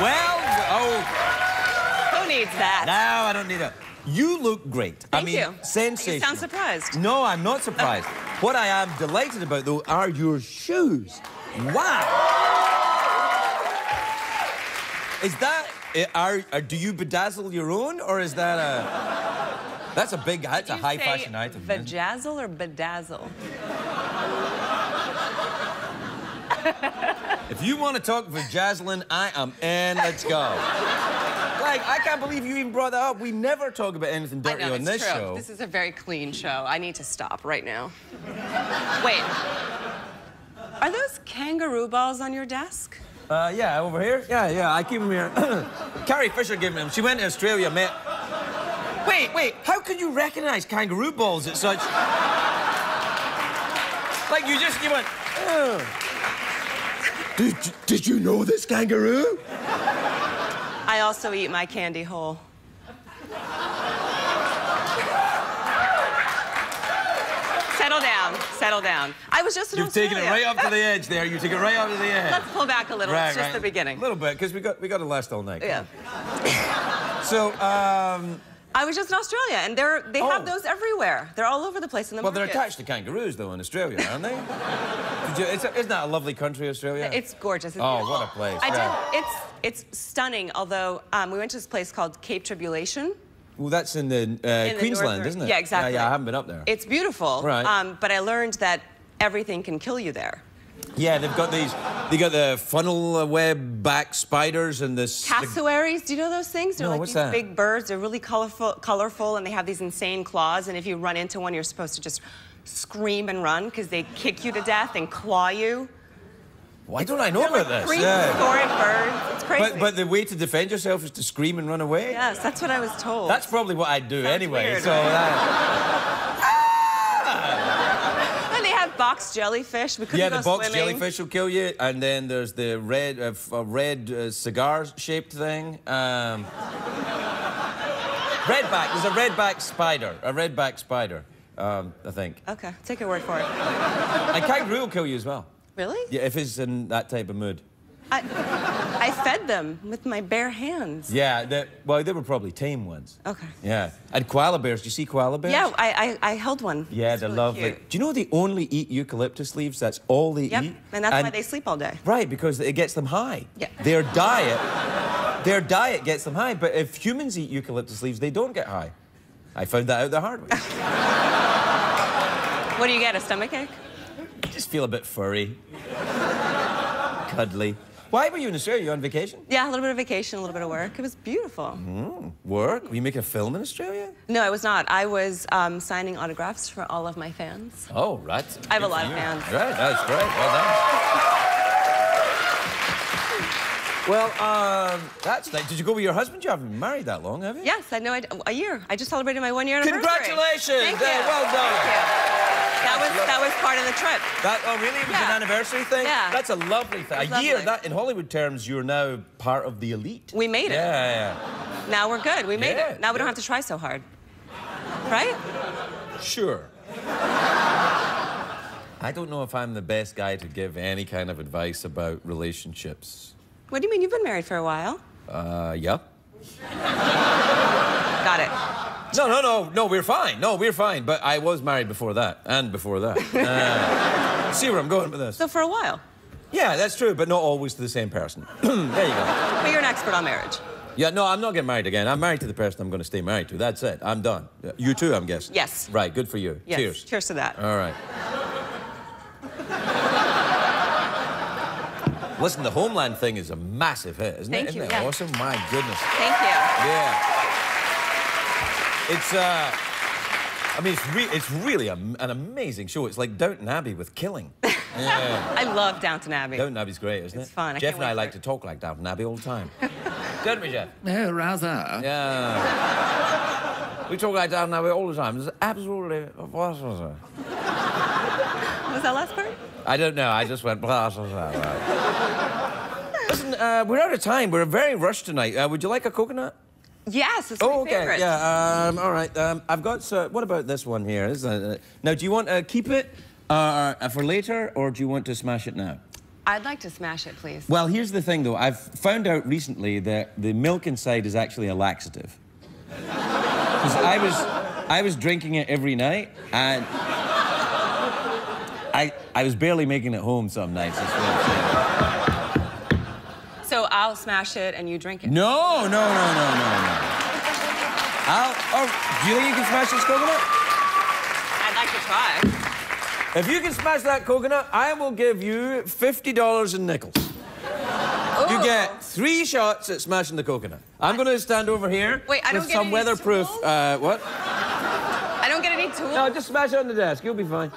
Well, oh. Who needs that? No, I don't need it. You look great. Thank I mean, you. sensational. You sound surprised. No, I'm not surprised. What I am delighted about, though, are your shoes. Wow. Is that eh, are, are, do you bedazzle your own or is that a that's a big that's a high fashion item. Bedazzle or bedazzle? If you want to talk vajazzling, I am in. Let's go. like, I can't believe you even brought that up. We never talk about anything dirty know, on it's this true. show. This is a very clean show. I need to stop right now. Wait. Are those kangaroo balls on your desk? Uh, yeah, over here? Yeah, yeah, I keep them here. Carrie Fisher gave me them. She went to Australia, met... Wait, wait, how could you recognize kangaroo balls at such... like, you just, you went... "Oh." Did, you- did you know this kangaroo? I also eat my candy whole. Settle down, settle down. I was just in You've taken it right up to the edge there. You took it right up to the edge. Let's pull back a little. it's just the beginning. A little bit, because we got, we got to last all night. Yeah. So, um... I was just in Australia, and they're they Oh. have those everywhere. They're all over the place in the Well, they're attached to kangaroos, though, in Australia, aren't they? You, it's a, isn't that a lovely country, Australia? It's gorgeous. Oh, beautiful. what a place, I yeah. did. It's it's stunning. Although um, we went to this place called Cape Tribulation. Well, that's in the uh, in Queensland, northern- isn't it? Yeah, exactly. Yeah, yeah, I haven't been up there. It's beautiful. Right. Um, but I learned that everything can kill you there. Yeah, they've got these. They got the funnel web back spiders and this. Cassowaries, do you know those things? They're No, like what's these that? big birds. They're really colorful, colorful, and they have these insane claws. And if you run into one, you're supposed to just scream and run because they kick you to death and claw you. Why don't I know about like this? prehistoric birds. It's crazy. But, but the way to defend yourself is to scream and run away? yes, that's what I was told. That's probably what I'd do Sounds anyway. weird, so right? that. And they have box jellyfish. We couldn't Yeah, go the box swimming. jellyfish will kill you, and then there's the red, uh, uh, red uh, cigar-shaped thing. Um, redback. There's a redback spider. A redback spider. Um, I think. Okay, take your word for it. And kangaroo will kill you as well. Really? Yeah, if it's in that type of mood. I, I fed them with my bare hands. Yeah, well, they were probably tame ones. Okay. Yeah. And koala bears. Do you see koala bears? Yeah, I, I, I held one. Yeah, It's they're really lovely. cute. Do you know they only eat eucalyptus leaves? That's all they eat. Yep, eat. and that's why they sleep all day. Right, because it gets them high. Yeah. Their diet, their diet gets them high. But if humans eat eucalyptus leaves, they don't get high. I found that out the hard way. What do you get, a stomachache? I just feel a bit furry, cuddly. Why were you in Australia? You on vacation? Yeah, a little bit of vacation, a little bit of work. It was beautiful. Mm-hmm. Work? Were you making a film in Australia? No, I was not. I was um, signing autographs for all of my fans. Oh, right. I have a lot of you. fans. Right, that's great. Well done. Well, um, that's nice. Did you go with your husband? You haven't been married that long, have you? Yes, I know. I, a year. I just celebrated my one year anniversary. Congratulations! Thank Uh, well done. That was that was part of the trip. That, oh, really? It was Yeah. an anniversary thing? Yeah. That's a lovely thing. A year, that in Hollywood terms, you're now part of the elite. We made it. Yeah, yeah. Now we're good. We made Yeah, it. Now we don't have to try so hard. Right? Sure. I don't know if I'm the best guy to give any kind of advice about relationships. What do you mean? You've been married for a while. Uh, yeah. Got it. No, no, no, no, we're fine. No, we're fine. But I was married before that, and before that. Uh, see where I'm going with this? So for a while. Yeah, that's true, but not always to the same person. there you go. But you're an expert on marriage. Yeah, no, I'm not getting married again. I'm married to the person I'm going to stay married to. That's it. I'm done. You too, I'm guessing. Yes. Right, good for you. Yes. Cheers. Cheers to that. All right. Listen, the Homeland thing is a massive hit, isn't Thank it? Isn't you, it yeah. awesome? My goodness. Thank you. Yeah. It's, uh... I mean, it's, re- it's really a, an amazing show. It's like Downton Abbey with killing. Yeah. I love Downton Abbey. Downton Abbey's great, isn't It's it? fun. I Jeff can't and I like for to talk like Downton Abbey all the time. Don't we, Jeff? Oh, rather. Yeah. we talk like Downton Abbey all the time. It's absolutely... What was it? That last part? I don't know. I just went... Blah, blah, blah, blah. Listen, uh, we're out of time. We're very rushed tonight. Uh, would you like a coconut? Yes, it's Oh, my okay. favorite. Yeah. Um, all right. Um, I've got. So, what about this one here? Is uh, now, do you want to keep it uh, uh, for later, or do you want to smash it now? I'd like to smash it, please. Well, here's the thing, though. I've found out recently that the milk inside is actually a laxative. Because I was, I was drinking it every night, and I, I was barely making it home some nights. So I'll smash it and you drink it. No, no, no, no, no, no. I'll, oh, do you think you can smash this coconut? I'd like to try. If you can smash that coconut, I will give you $50 in nickels. You get three shots at smashing the coconut. I'm going to stand over here Wait, I with some weatherproof. Uh, what? I don't get any tools. No, just smash it on the desk. You'll be fine.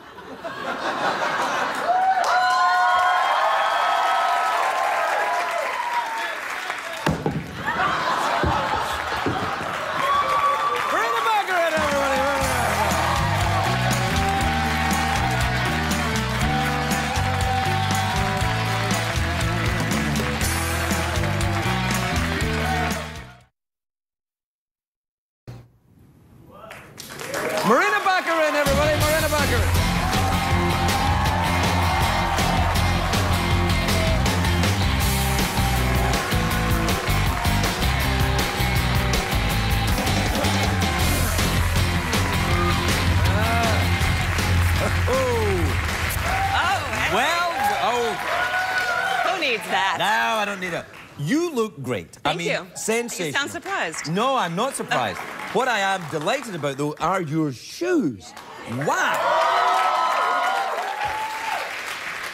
Look great. I mean, you. sensational. You sound surprised. No, I'm not surprised. what I am delighted about, though, are your shoes. Wow.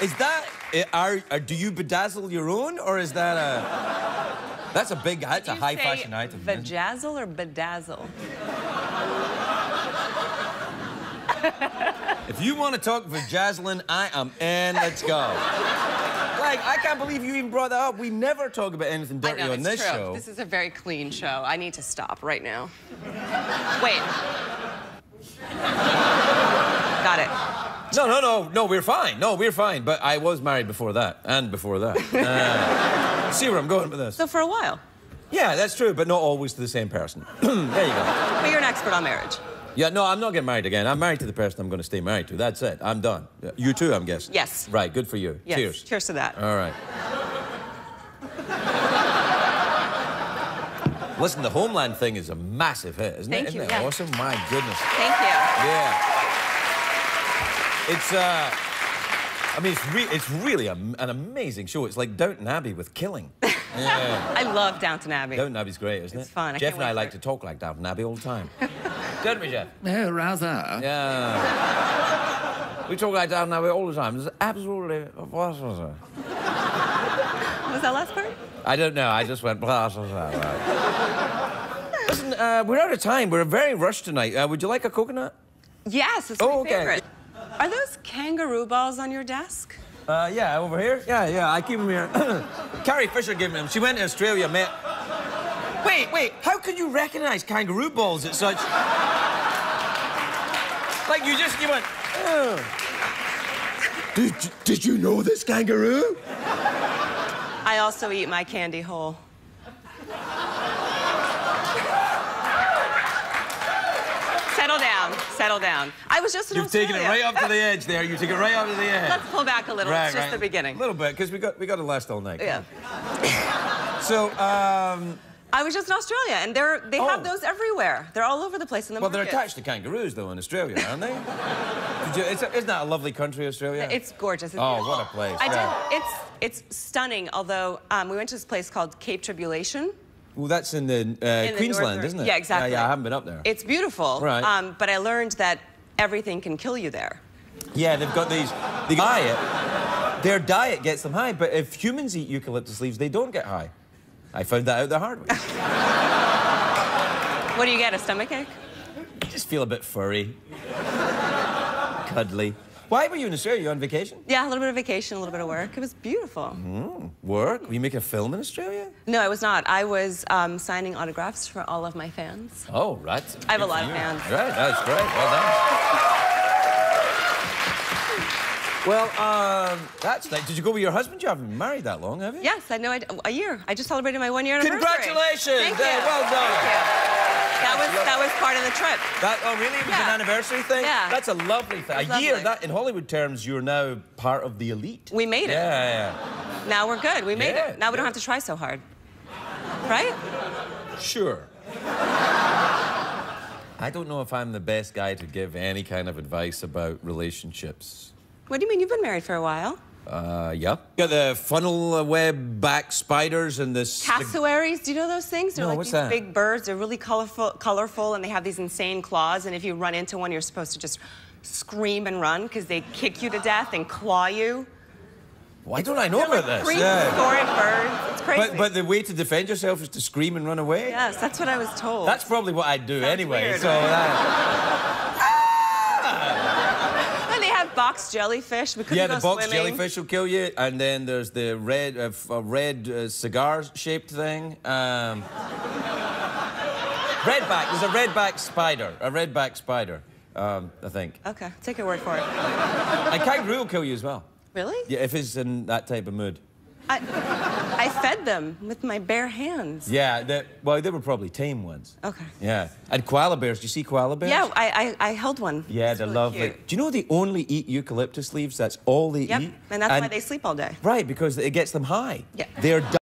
Is that, eh, are, are, do you bedazzle your own, or is that a, that's a big, that's a high fashion item. Vajazzle or bedazzle? If you want to talk vajazzling, I am in. Let's go. like, I can't believe you even brought that up. We never talk about anything dirty know, on this true. show. This is a very clean show. I need to stop right now. Wait. Got it. No, no, no, no, we're fine. No, we're fine. But I was married before that, and before that. Uh, see where I'm going with this? So for a while. Yeah, that's true, but not always to the same person. there you go. But you're an expert on marriage. Yeah, no, I'm not getting married again. I'm married to the person I'm going to stay married to. That's it. I'm done. You too, I'm guessing. Yes. Right, good for you. Yes. Cheers. Cheers to that. All right. Listen, the Homeland thing is a massive hit, isn't Thank it? Isn't you, it yeah. awesome? My goodness. Thank you. Yeah. It's uh I mean it's re- it's really a, an amazing show. It's like Downton Abbey with killing. Yeah. I love Downton Abbey. Downton Abbey's great, isn't It's it? fun. I Jeff and I like for to talk like Downton Abbey all the time. Don't we, Jeff? Oh, rather. Yeah. we talk like Downton Abbey all the time. It's absolutely what was it? Was that last part? I don't know. I just went blah. blah, blah, blah. Listen, uh, we're out of time. We're very rushed tonight. Uh, would you like a coconut? Yes, it's Oh, my okay. favorite. Are those kangaroo balls on your desk? Uh, yeah, over here. Yeah, yeah. I keep them here. Carrie Fisher gave me them. She went to Australia, met. Wait, wait. How could you recognise kangaroo balls at such? Like you just you went. Oh. Did you, did you know this kangaroo? I also eat my candy whole. Settle down, settle down. I was just in You've taken it right up to the edge there. You took it right up to the edge. Let's pull back a little. Right, it's just right. the beginning. A little bit, because we got we got to last all night. Yeah. So, um, I was just in Australia, and they're they Oh. have those everywhere. They're all over the place in the well, they're attached to kangaroos though in Australia, aren't they? You, it's a, isn't that a lovely country, Australia? It's gorgeous. It's Oh, beautiful. what a place, I yeah. did. It's it's stunning. Although um, we went to this place called Cape Tribulation. Well, that's in the uh, in Queensland, isn't it? Yeah, exactly. Yeah, yeah, I haven't been up there. It's beautiful. Right. Um, but I learned that everything can kill you there. Yeah, they've got these. The diet, their diet gets them high, but if humans eat eucalyptus leaves, they don't get high. I found that out the hard way. What do you get? A stomach ache? I just feel a bit furry, cuddly. Why were you in Australia? You on vacation? Yeah, a little bit of vacation, a little bit of work. It was beautiful. Mm-hmm. Work? Were you making a film in Australia? No, I was not. I was um, signing autographs for all of my fans. Oh, right. I have a lot of fans. Right, that's great. Well done. Well, um, that's nice. Did you go with your husband? You haven't been married that long, have you? Yes, I know. I, a year. I just celebrated my one year anniversary. Congratulations! Thank Yeah, you. well done. Thank you. That was that was part of the trip. That, oh, really? It was Yeah. an anniversary thing? Yeah. That's a lovely thing. A It's year, that in Hollywood terms, you're now part of the elite. We made it. Yeah, yeah. Now we're good. We made Yeah, it. Now we don't have to try so hard. Right? Sure. I don't know if I'm the best guy to give any kind of advice about relationships. What do you mean? You've been married for a while. Uh, yeah. Got the funnel web back spiders and this. Cassowaries, do you know those things? They're No, like what's these that? big birds. They're really colorful, colorful, and they have these insane claws. And if you run into one, you're supposed to just scream and run because they kick you to death and claw you. Why don't I know They're about like this? prehistoric birds. It's crazy. But, but the way to defend yourself is to scream and run away? yes, that's what I was told. That's probably what I'd do Sounds anyway. weird, so right? that. And they have box jellyfish. We couldn't Yeah, go the box swimming. jellyfish will kill you, and then there's the red, uh, uh, red uh, cigar-shaped thing. Um, redback. There's a redback spider. A redback spider. Um, I think. Okay, take your word for it. And kangaroo will kill you as well. Really? Yeah, if it's in that type of mood. I, I fed them with my bare hands. Yeah, the, well, they were probably tame ones. Okay. Yeah. And koala bears. Do you see koala bears? Yeah, I, I, I held one. Yeah, It's they're really lovely. cute. Do you know they only eat eucalyptus leaves? That's all they eat. Yep, eat. and that's why they sleep all day. Right, because it gets them high. Yeah. They're